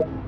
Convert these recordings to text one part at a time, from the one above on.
you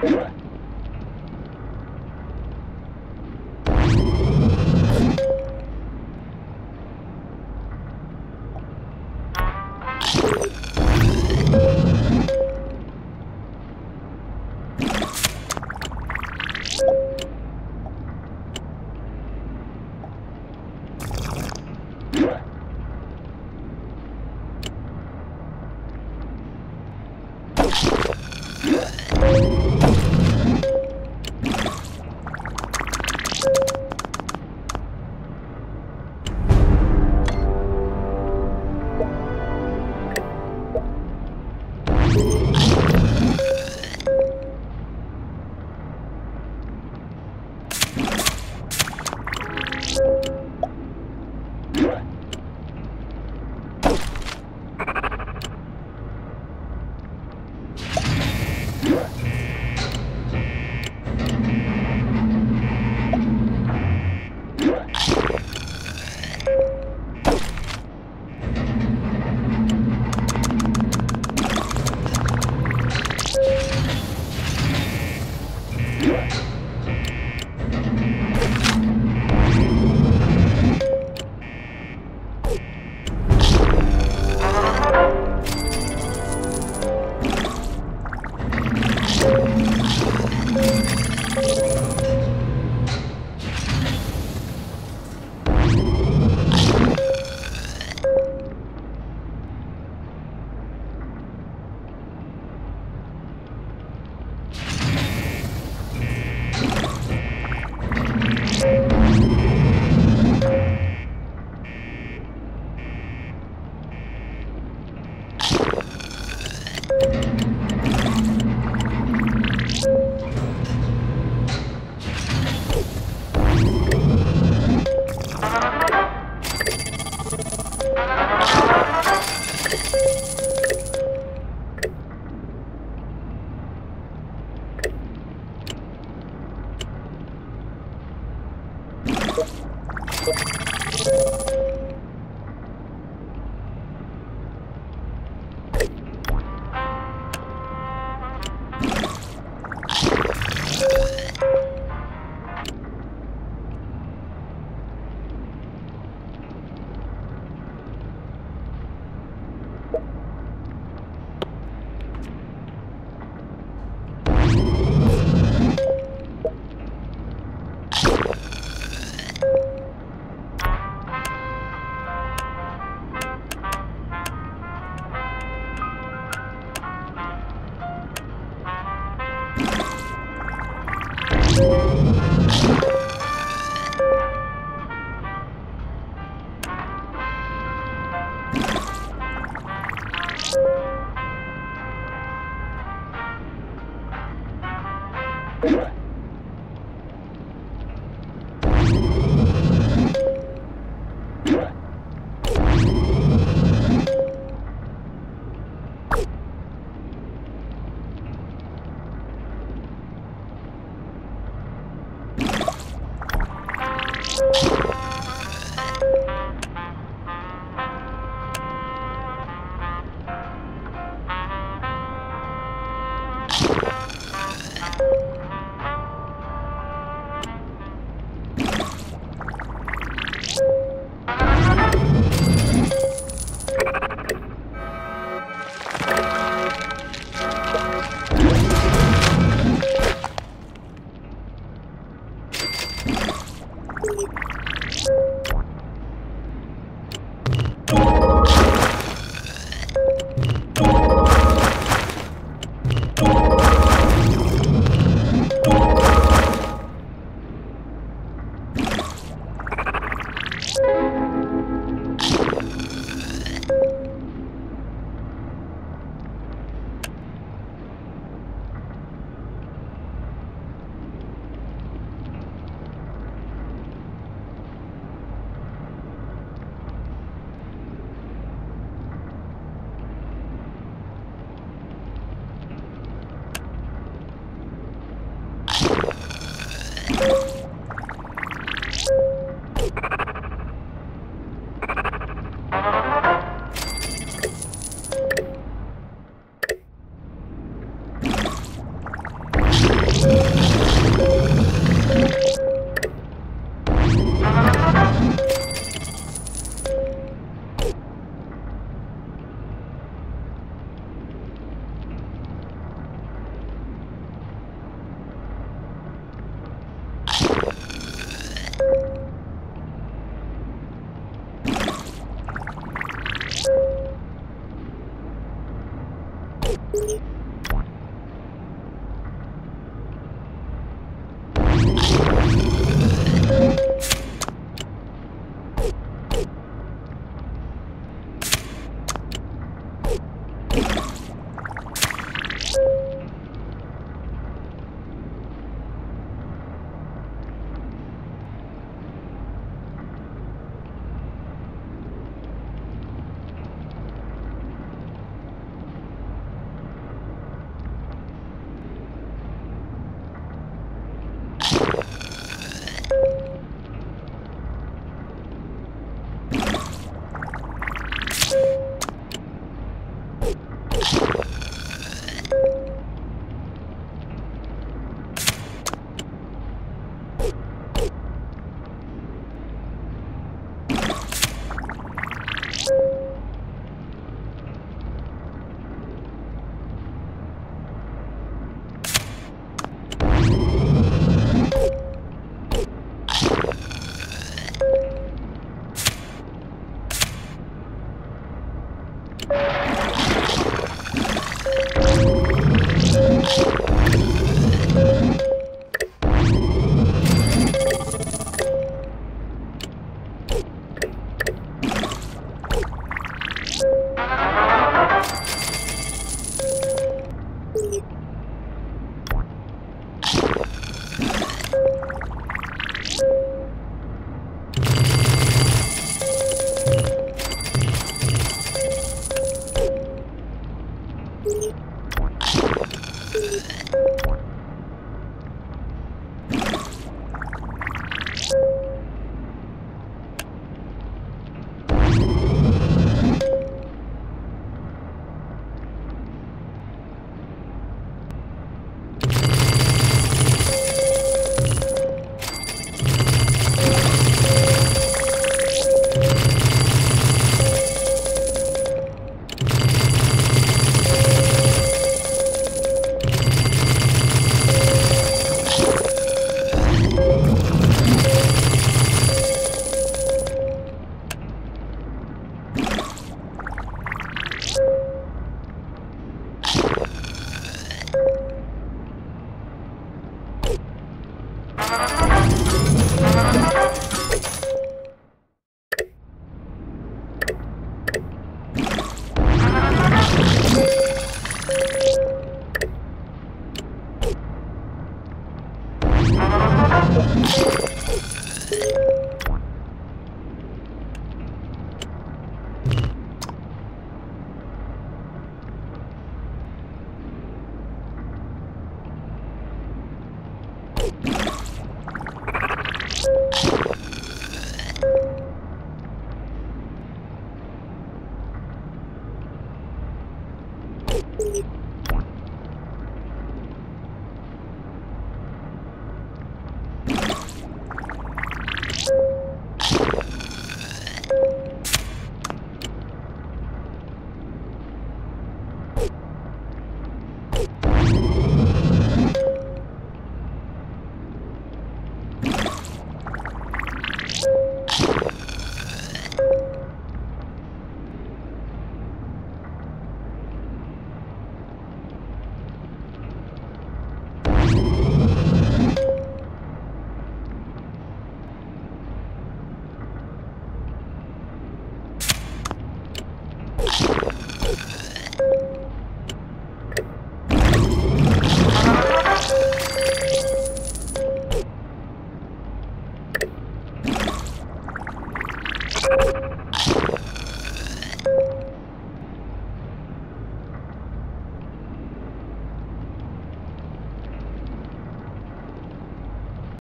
What?